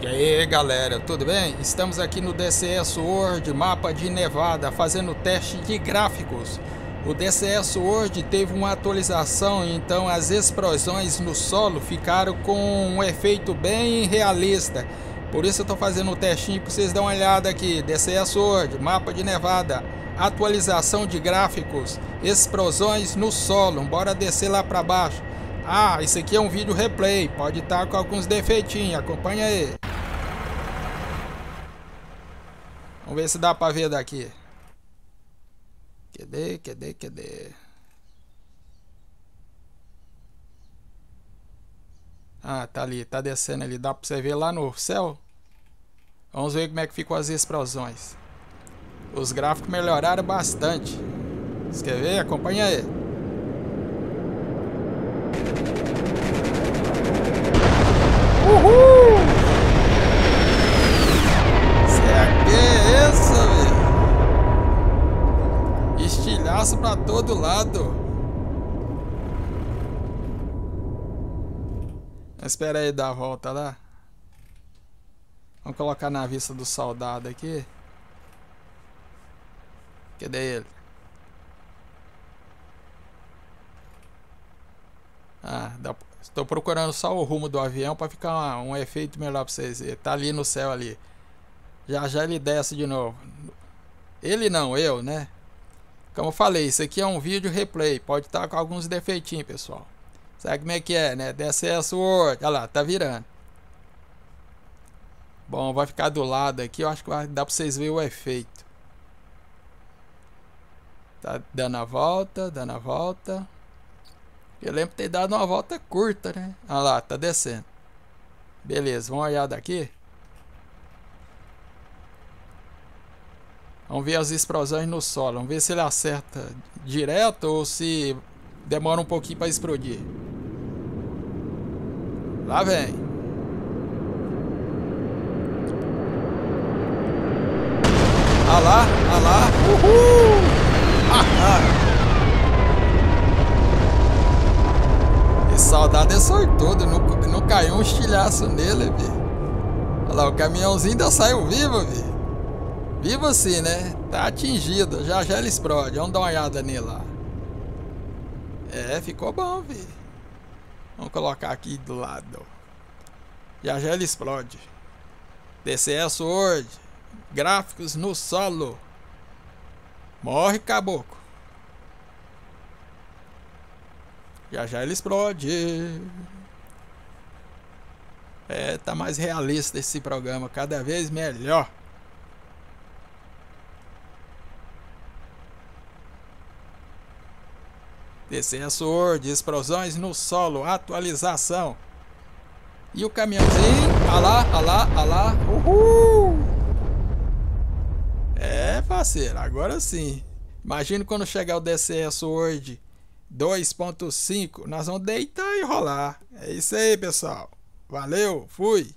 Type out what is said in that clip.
E aí galera, tudo bem? Estamos aqui no DCS World, mapa de Nevada, fazendo teste de gráficos. O DCS World teve uma atualização, então as explosões no solo ficaram com um efeito bem realista. Por isso eu estou fazendo um testinho para vocês dar uma olhada aqui. DCS World, mapa de Nevada, atualização de gráficos, explosões no solo. Bora descer lá para baixo. Ah, isso aqui é um vídeo replay, pode estar com alguns defeitinhos, acompanha aí. Vamos ver se dá pra ver daqui. Cadê, cadê, cadê? Ah, tá ali, tá descendo ali. Dá pra você ver lá no céu? Vamos ver como é que ficou as explosões. Os gráficos melhoraram bastante. Você quer ver? Acompanha aí. Espaço para todo lado. Espera aí dar a volta lá. Vamos colocar na vista do soldado aqui. Cadê ele? Ah, dá... estou procurando só o rumo do avião para ficar um, um efeito melhor para vocês verem. Tá ali no céu ali. Já já ele desce de novo. Ele não, eu, né? Como eu falei, isso aqui é um vídeo replay. Pode estar com alguns defeitinhos, pessoal. Sabe como é que é, né? DCS Word. Olha lá, tá virando. Bom, vai ficar do lado aqui. Eu acho que dar pra vocês verem o efeito. Tá dando a volta, dando a volta. Eu lembro de ter dado uma volta curta, né? Olha lá, tá descendo. Beleza, vamos olhar daqui. Vamos ver as explosões no solo. Vamos ver se ele acerta direto ou se demora um pouquinho para explodir. Lá vem. Ah lá, ah lá. Uhul! Esse soldado é sortudo. Não, não caiu um estilhaço nele, velho. Olha lá, o caminhãozinho ainda saiu vivo, velho. Vivo assim, né? Tá atingido. Já já ele explode. Vamos dar uma olhada nele lá. É, ficou bom, vi. Vamos colocar aqui do lado. Já já ele explode. DCS Word. Gráficos no solo. Morre, caboclo. Já já ele explode. É, tá mais realista esse programa. Cada vez melhor. Descensor de explosões no solo, atualização. E o caminhãozinho, alá, alá, alá, uhul! É, parceiro, agora sim. Imagina quando chegar o DCS Word 2.5, nós vamos deitar e rolar. É isso aí, pessoal. Valeu, fui!